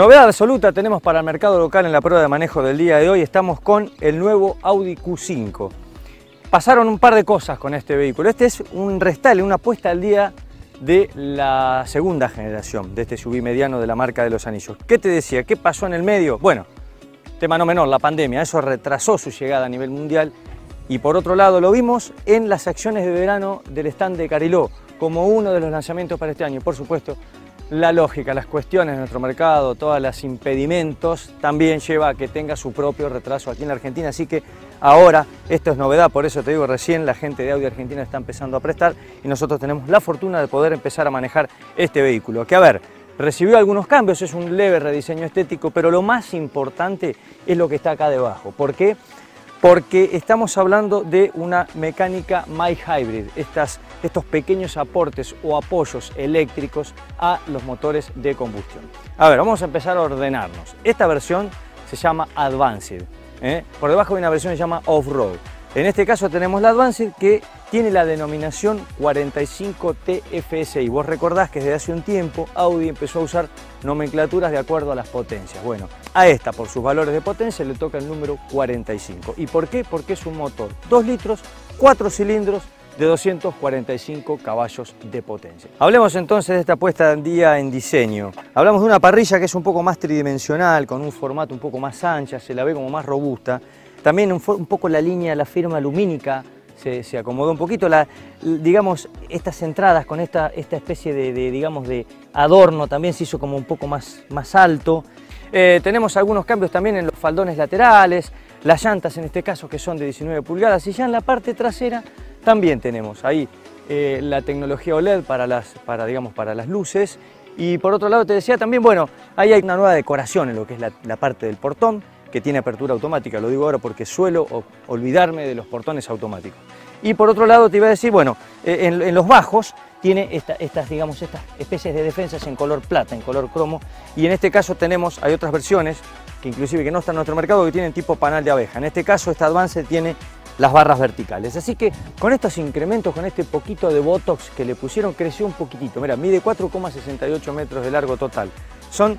Novedad absoluta tenemos para el mercado local en la prueba de manejo del día de hoy. Estamos con el nuevo Audi Q5. Pasaron un par de cosas con este vehículo. Este es un restyle, una puesta al día de la segunda generación de este SUV mediano de la marca de los anillos. ¿Qué te decía? ¿Qué pasó en el medio? Bueno, tema no menor, la pandemia. Eso retrasó su llegada a nivel mundial. Y por otro lado, lo vimos en las acciones de verano del stand de Cariló, como uno de los lanzamientos para este año. Por supuesto, la lógica, las cuestiones de nuestro mercado, todos los impedimentos, también lleva a que tenga su propio retraso aquí en la Argentina. Así que ahora, esto es novedad, por eso te digo recién, la gente de Audi Argentina está empezando a prestar y nosotros tenemos la fortuna de poder empezar a manejar este vehículo. Que a ver, recibió algunos cambios, es un leve rediseño estético, pero lo más importante es lo que está acá debajo. ¿Por qué? porque estamos hablando de una mecánica My Hybrid, estas, estos pequeños aportes o apoyos eléctricos a los motores de combustión. A ver, vamos a empezar a ordenarnos. Esta versión se llama Advanced, ¿eh? por debajo hay una versión que se llama Off-Road. En este caso tenemos la Advanced que tiene la denominación 45 TFSI. Vos recordás que desde hace un tiempo Audi empezó a usar nomenclaturas de acuerdo a las potencias. Bueno, a esta por sus valores de potencia le toca el número 45. ¿Y por qué? Porque es un motor 2 litros, 4 cilindros de 245 caballos de potencia. Hablemos entonces de esta puesta en día en diseño. Hablamos de una parrilla que es un poco más tridimensional, con un formato un poco más ancha, se la ve como más robusta. También un, poco la línea, la firma lumínica se, acomodó un poquito. Digamos, estas entradas con esta, esta especie de, digamos, de adorno también se hizo como un poco más, más alto. Eh, tenemos algunos cambios también en los faldones laterales, las llantas en este caso que son de 19 pulgadas y ya en la parte trasera también tenemos ahí eh, la tecnología OLED para las, para, digamos, para las luces y por otro lado te decía también, bueno, ahí hay una nueva decoración en lo que es la parte del portón, que tiene apertura automática, lo digo ahora porque suelo olvidarme de los portones automáticos. Y por otro lado te iba a decir, bueno, eh, en, los bajos tiene estas, digamos, estas especies de defensas en color plata, en color cromo, y en este caso tenemos, hay otras versiones, que inclusive que no están en nuestro mercado, que tienen tipo panal de abeja. En este caso esta Advance tiene las barras verticales. Así que con estos incrementos, con este poquito de Botox que le pusieron, creció un poquitito. Mira, mide 4,68 metros de largo total. Son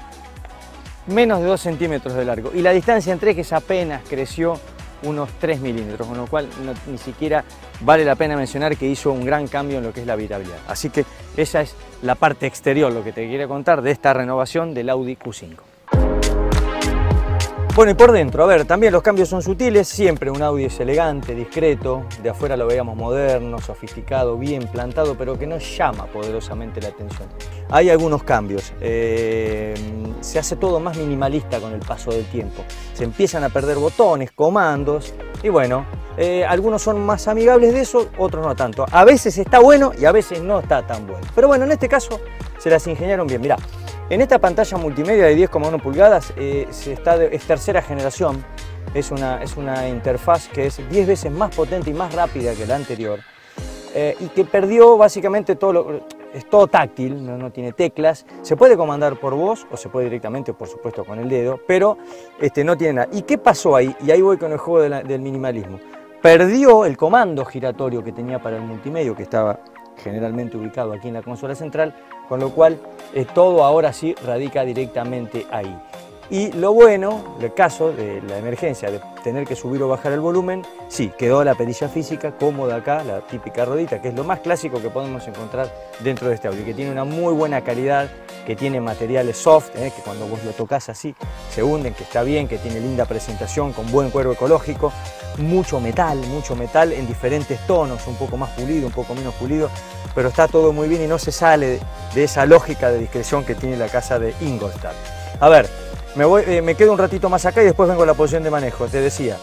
menos de 2 centímetros de largo y la distancia entre ejes apenas creció unos 3 milímetros, con lo cual ni siquiera vale la pena mencionar que hizo un gran cambio en lo que es la virabilidad. Así que esa es la parte exterior, lo que te quería contar de esta renovación del Audi Q5. Bueno, y por dentro, a ver, también los cambios son sutiles, siempre un Audi es elegante, discreto, de afuera lo veíamos moderno, sofisticado, bien plantado, pero que no llama poderosamente la atención. Hay algunos cambios, eh, se hace todo más minimalista con el paso del tiempo, se empiezan a perder botones, comandos, y bueno, eh, algunos son más amigables de eso, otros no tanto. A veces está bueno y a veces no está tan bueno. Pero bueno, en este caso se las ingeniaron bien. Mirá, en esta pantalla multimedia de 10,1 pulgadas eh, está es tercera generación, es una, es una interfaz que es 10 veces más potente y más rápida que la anterior eh, y que perdió básicamente todo lo, es todo táctil, no, tiene teclas, se puede comandar por voz o se puede directamente, por supuesto, con el dedo, pero este, no tiene nada. ¿Y qué pasó ahí? Y ahí voy con el juego del minimalismo. Perdió el comando giratorio que tenía para el multimedio, que estaba generalmente ubicado aquí en la consola central, con lo cual eh, todo ahora sí radica directamente ahí. Y lo bueno, el caso de la emergencia de tener que subir o bajar el volumen, sí, quedó la perilla física cómoda acá, la típica rodita, que es lo más clásico que podemos encontrar dentro de este audio, que tiene una muy buena calidad, que tiene materiales soft, eh, que cuando vos lo tocas así se hunden, que está bien, que tiene linda presentación, con buen cuero ecológico, mucho metal, mucho metal en diferentes tonos, un poco más pulido, un poco menos pulido, pero está todo muy bien y no se sale de esa lógica de discreción que tiene la casa de Ingolstadt. A ver, me, voy, eh, me quedo un ratito más acá y después vengo a la posición de manejo. Te decía,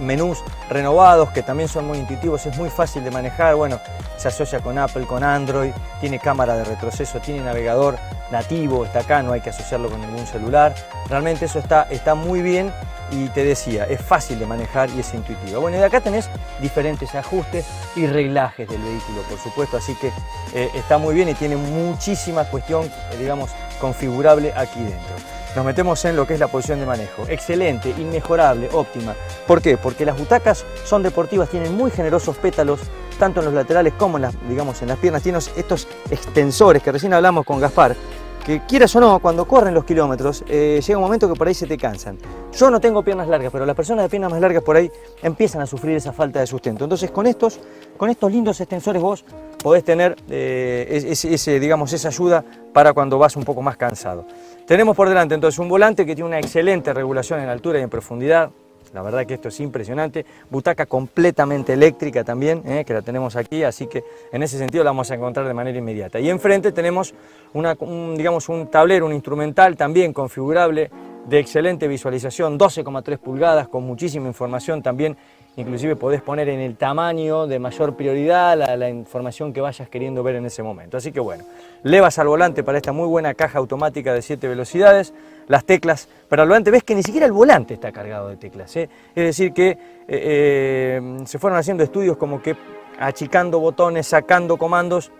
menús renovados que también son muy intuitivos, es muy fácil de manejar, bueno, se asocia con Apple, con Android, tiene cámara de retroceso, tiene navegador nativo, está acá, no hay que asociarlo con ningún celular, realmente eso está, está muy bien y te decía, es fácil de manejar y es intuitivo. Bueno, y de acá tenés diferentes ajustes y reglajes del vehículo, por supuesto, así que eh, está muy bien y tiene muchísima cuestión, eh, digamos, configurable aquí dentro nos metemos en lo que es la posición de manejo. Excelente, inmejorable, óptima. ¿Por qué? Porque las butacas son deportivas, tienen muy generosos pétalos, tanto en los laterales como en las, digamos, en las piernas. Tienen estos extensores que recién hablamos con Gaspar, que quieras o no, cuando corren los kilómetros, eh, llega un momento que por ahí se te cansan. Yo no tengo piernas largas, pero las personas de piernas más largas por ahí empiezan a sufrir esa falta de sustento. Entonces con estos, con estos lindos extensores vos podés tener eh, ese, digamos, esa ayuda para cuando vas un poco más cansado. Tenemos por delante entonces un volante que tiene una excelente regulación en altura y en profundidad, la verdad que esto es impresionante. Butaca completamente eléctrica también, eh, que la tenemos aquí, así que en ese sentido la vamos a encontrar de manera inmediata. Y enfrente tenemos un, digamos, un tablero, un instrumental también configurable de excelente visualización, 12,3 pulgadas, con muchísima información también Inclusive podés poner en el tamaño de mayor prioridad la, la, información que vayas queriendo ver en ese momento. Así que bueno, levas al volante para esta muy buena caja automática de 7 velocidades, las teclas para el volante, ves que ni siquiera el volante está cargado de teclas. ¿eh? Es decir que eh, eh, se fueron haciendo estudios como que achicando botones, sacando comandos,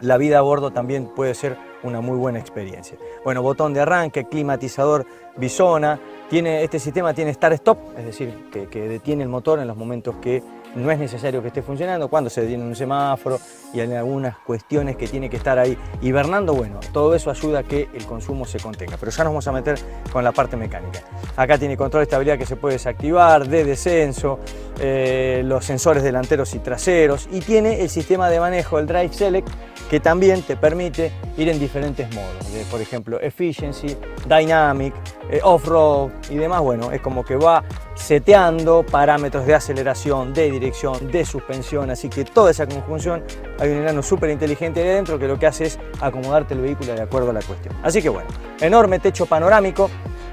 la vida a bordo también puede ser una muy buena experiencia. Bueno, botón de arranque, climatizador bisona, tiene, este sistema tiene start-stop, es decir, que, que, detiene el motor en los momentos que no es necesario que esté funcionando, cuando se detiene un semáforo y hay algunas cuestiones que tiene que estar ahí hibernando, bueno, todo eso ayuda a que el consumo se contenga. Pero ya nos vamos a meter con la parte mecánica. Acá tiene control de estabilidad que se puede desactivar, de descenso, eh, los sensores delanteros y traseros y tiene el sistema de manejo, el Drive Select, que también te permite ir en diferentes modos, de, por ejemplo, Efficiency, Dynamic, eh, Off-Road y demás. Bueno, es como que va seteando parámetros de aceleración, de dirección, de suspensión, así que toda esa conjunción hay un enano súper inteligente ahí adentro que lo que hace es acomodarte el vehículo de acuerdo a la cuestión. Así que bueno, enorme techo panorámico,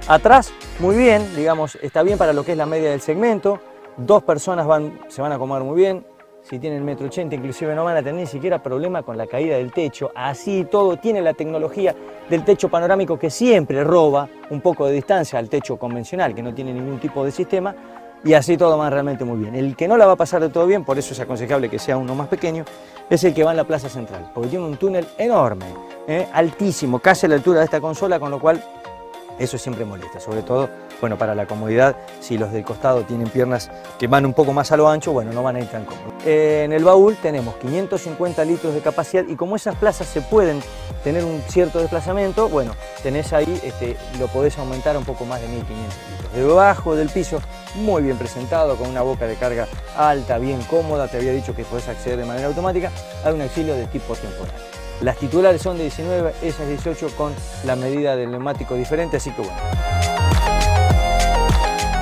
atrás muy bien, digamos, está bien para lo que es la media del segmento, dos personas van, se van a acomodar muy bien, si tienen metro ochenta, inclusive no van a tener ni siquiera problema con la caída del techo. Así todo tiene la tecnología del techo panorámico que siempre roba un poco de distancia al techo convencional, que no tiene ningún tipo de sistema, y así todo va realmente muy bien. El que no la va a pasar de todo bien, por eso es aconsejable que sea uno más pequeño, es el que va en la plaza central, porque tiene un túnel enorme, ¿eh? altísimo, casi a la altura de esta consola, con lo cual eso siempre molesta, sobre todo bueno, para la comodidad, si los del costado tienen piernas que van un poco más a lo ancho, bueno, no van a ir tan cómodos. en el baúl tenemos 550 litros de capacidad y como esas plazas se pueden tener un cierto desplazamiento, bueno, tenés ahí, este, lo podés aumentar un poco más de 1500 litros. Debajo del piso, muy bien presentado, con una boca de carga alta, bien cómoda, te había dicho que podés acceder de manera automática, hay un auxilio de tipo temporal. Las titulares son de 19, esas 18 con la medida del neumático diferente, así que bueno.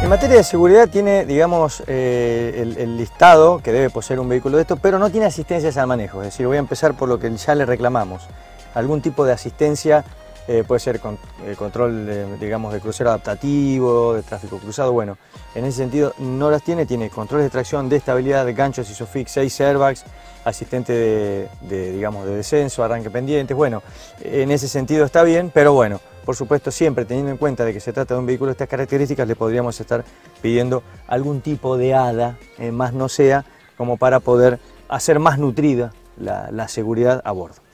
En materia de seguridad tiene, digamos, eh, el, el, listado que debe poseer un vehículo de esto, pero no tiene asistencias al manejo. Es decir, voy a empezar por lo que ya le reclamamos. Algún tipo de asistencia, eh, puede ser el control, de, digamos, de crucero adaptativo, de tráfico cruzado. Bueno, en ese sentido no las tiene. Tiene controles de tracción, de estabilidad, de ganchos ISOFIX, 6 airbags, asistente de, digamos, de descenso, arranque pendientes. Bueno, en ese sentido está bien, pero bueno, por supuesto, siempre teniendo en cuenta de que se trata de un vehículo de estas características, le podríamos estar pidiendo algún tipo de hada, eh, más no sea, como para poder hacer más nutrida la seguridad a bordo.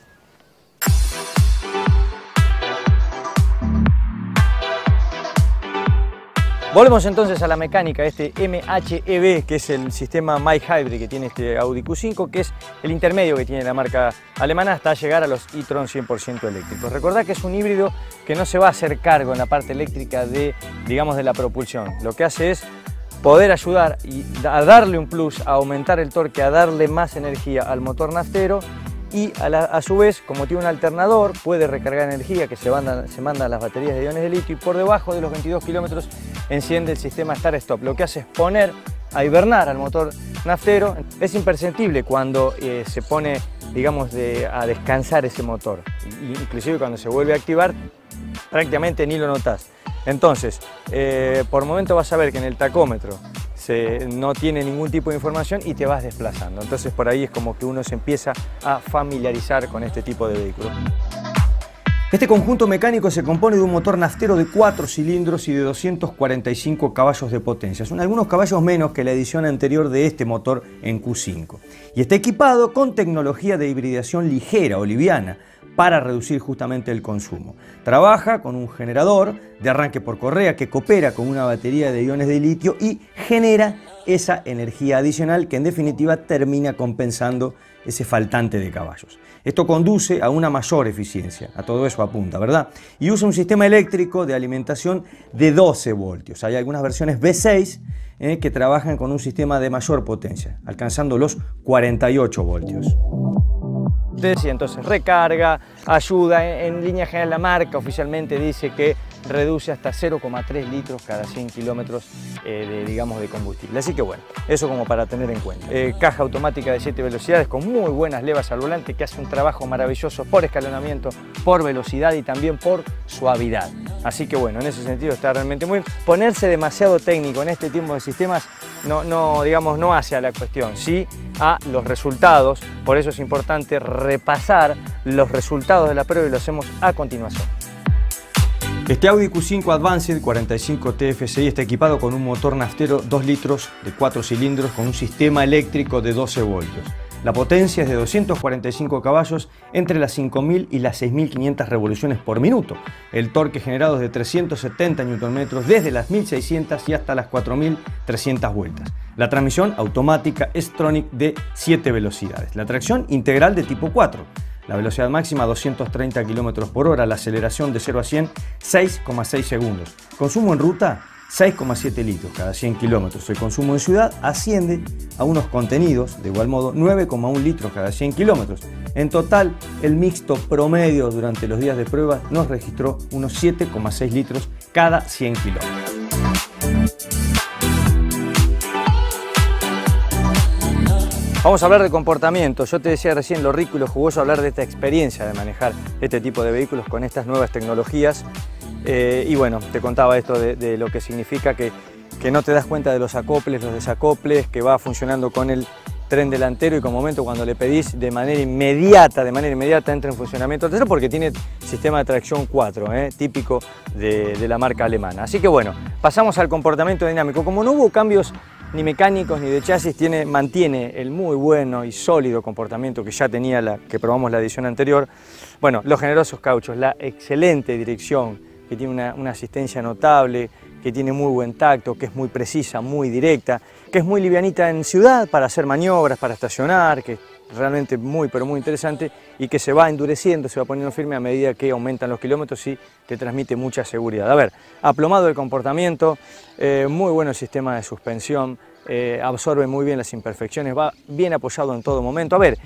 Volvemos entonces a la mecánica, este MHEV, que es el sistema MyHybrid que tiene este Audi Q5, que es el intermedio que tiene la marca alemana hasta llegar a los e-tron 100% eléctricos. Recordad que es un híbrido que no se va a hacer cargo en la parte eléctrica de, digamos, de la propulsión. Lo que hace es poder ayudar a darle un plus, a aumentar el torque, a darle más energía al motor naftero y a, su vez, como tiene un alternador, puede recargar energía que se manda, se manda a las baterías de iones de litio y por debajo de los 22 kilómetros enciende el sistema Start Stop. Lo que hace es poner a hibernar al motor naftero. Es imperceptible cuando eh, se pone, digamos, a descansar ese motor. Inclusive cuando se vuelve a activar, prácticamente ni lo notas. Entonces, eh, por momento vas a ver que en el tacómetro no tiene ningún tipo de información y te vas desplazando. Entonces por ahí es como que uno se empieza a familiarizar con este tipo de vehículos. Este conjunto mecánico se compone de un motor naftero de 4 cilindros y de 245 caballos de potencia. Son algunos caballos menos que la edición anterior de este motor en Q5. Y está equipado con tecnología de hibridación ligera o liviana, para reducir justamente el consumo. Trabaja con un generador de arranque por correa que coopera con una batería de iones de litio y genera esa energía adicional que en definitiva termina compensando ese faltante de caballos. Esto conduce a una mayor eficiencia, a todo eso apunta, ¿verdad? Y usa un sistema eléctrico de alimentación de 12 voltios. Hay algunas versiones V6 eh, que trabajan con un sistema de mayor potencia, alcanzando los 48 voltios. Entonces recarga, ayuda, en, línea general la marca oficialmente dice que reduce hasta 0,3 litros cada 100 kilómetros eh, de, digamos, de combustible. Así que bueno, eso como para tener en cuenta. Eh, caja automática de 7 velocidades con muy buenas levas al volante que hace un trabajo maravilloso por escalonamiento, por velocidad y también por suavidad. Así que bueno, en ese sentido está realmente muy bien. Ponerse demasiado técnico en este tipo de sistemas no, no, digamos, no hace a la cuestión, sí a los resultados. Por eso es importante repasar los resultados de la prueba y lo hacemos a continuación. Este Audi Q5 Advanced 45 TFSI está equipado con un motor naftero 2 litros de 4 cilindros con un sistema eléctrico de 12 voltios. La potencia es de 245 caballos entre las 5.000 y las 6.500 revoluciones por minuto. El torque generado es de 370 Nm desde las 1.600 y hasta las 4.300 vueltas. La transmisión automática S-Tronic de 7 velocidades. La tracción integral de tipo 4 la velocidad máxima 230 km por hora, la aceleración de 0 a 100 6,6 segundos. Consumo en ruta 6,7 litros cada 100 kilómetros. El consumo en ciudad asciende a unos contenidos, de igual modo 9,1 litros cada 100 kilómetros. En total, el mixto promedio durante los días de prueba nos registró unos 7,6 litros cada 100 kilómetros. Vamos a hablar de comportamiento. Yo te decía recién lo rico y lo jugoso hablar de esta experiencia de manejar este tipo de vehículos con estas nuevas tecnologías. Eh, y bueno, te contaba esto de, lo que significa que, que, no te das cuenta de los acoples, los desacoples, que va funcionando con el tren delantero y con momento cuando le pedís de manera inmediata, de manera inmediata entra en funcionamiento el porque tiene sistema de tracción 4, eh, típico de, de la marca alemana. Así que bueno, pasamos al comportamiento dinámico. Como no hubo cambios ni mecánicos ni de chasis, tiene, mantiene el muy bueno y sólido comportamiento que ya tenía la que probamos la edición anterior. Bueno, los generosos cauchos, la excelente dirección, que tiene una, asistencia notable, que tiene muy buen tacto, que es muy precisa, muy directa, que es muy livianita en ciudad para hacer maniobras, para estacionar, que realmente muy pero muy interesante y que se va endureciendo, se va poniendo firme a medida que aumentan los kilómetros y te transmite mucha seguridad. A ver, aplomado el comportamiento, eh, muy bueno el sistema de suspensión, eh, absorbe muy bien las imperfecciones, va bien apoyado en todo momento. A ver,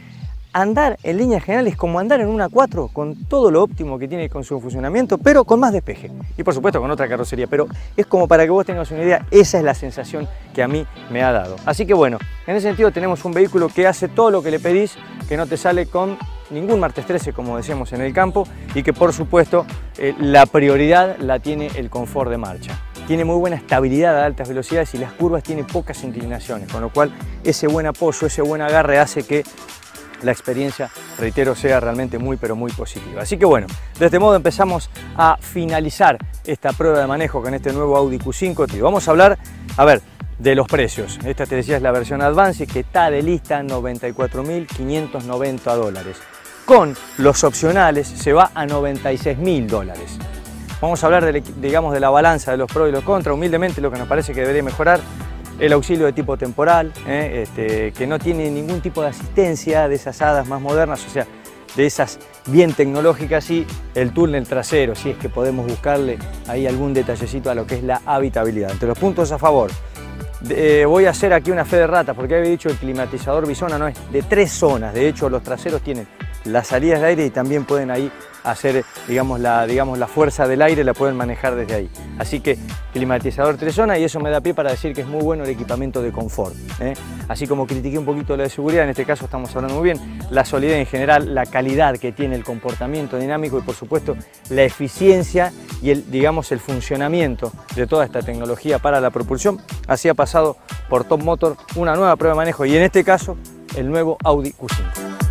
andar en líneas generales como andar en una 4 con todo lo óptimo que tiene con su funcionamiento, pero con más despeje. Y por supuesto con otra carrocería, pero es como para que vos tengas una idea, esa es la sensación que a mí me ha dado. Así que bueno, en ese sentido tenemos un vehículo que hace todo lo que le pedís, que no te sale con ningún martes 13 como decíamos en el campo y que por supuesto eh, la prioridad la tiene el confort de marcha. Tiene muy buena estabilidad a altas velocidades y las curvas tiene pocas inclinaciones, con lo cual ese buen apoyo, ese buen agarre hace que la experiencia, reitero, sea realmente muy pero muy positiva. Así que bueno, de este modo empezamos a finalizar esta prueba de manejo con este nuevo Audi Q5. vamos a hablar, a ver, de los precios. Esta te decía es la versión Advance que está de lista 94.590 dólares. Con los opcionales se va a 96.000 dólares. Vamos a hablar de, digamos, de la balanza de los pros y los contras. Humildemente lo que nos parece que debería mejorar el auxilio de tipo temporal, ¿eh? este, que no tiene ningún tipo de asistencia de esas hadas más modernas, o sea, de esas bien tecnológicas y el túnel trasero, si es que podemos buscarle ahí algún detallecito a lo que es la habitabilidad. Entre los puntos a favor, eh, voy a hacer aquí una fe de rata, porque había dicho el climatizador bisona no es de tres zonas, de hecho los traseros tienen las salidas de aire y también pueden ahí hacer, digamos la, digamos, la fuerza del aire, la pueden manejar desde ahí. Así que climatizador tres zonas y eso me da pie para decir que es muy bueno el equipamiento de confort. ¿eh? Así como critiqué un poquito la de seguridad, en este caso estamos hablando muy bien, la solidez en general, la calidad que tiene el comportamiento dinámico y por supuesto la eficiencia y el, digamos, el funcionamiento de toda esta tecnología para la propulsión. Así ha pasado por Top Motor una nueva prueba de manejo y en este caso el nuevo Audi Q5.